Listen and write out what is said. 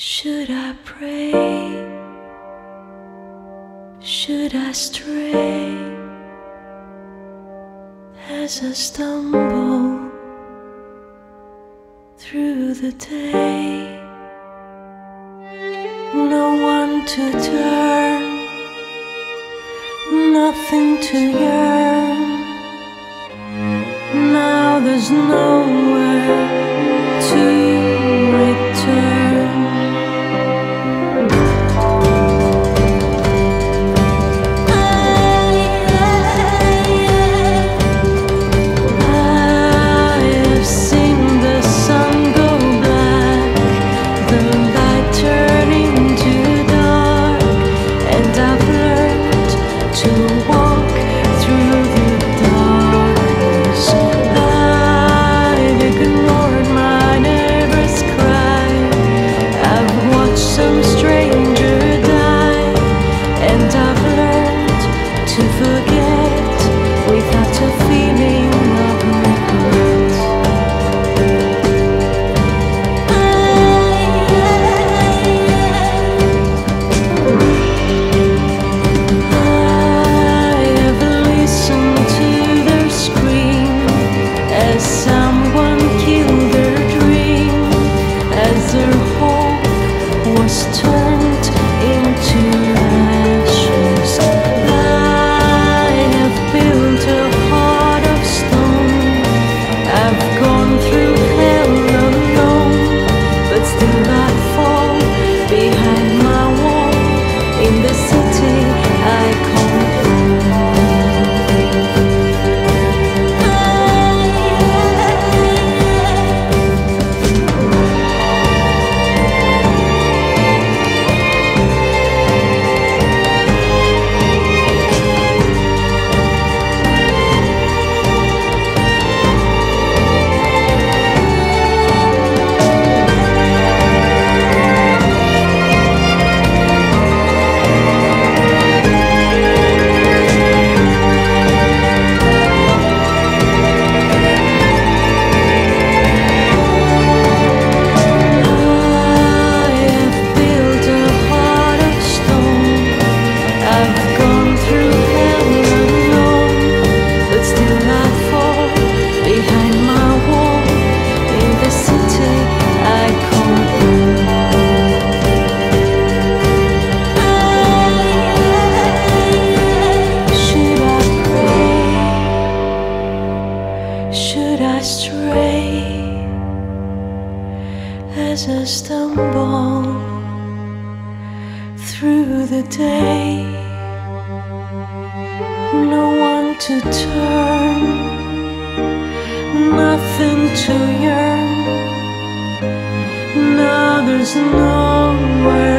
Should I pray? Should I stray as I stumble through the day? No one to turn, nothing to yearn. Now there's nowhere. should I stray as I stumble through the day? No one to turn, nothing to yearn, now there's nowhere.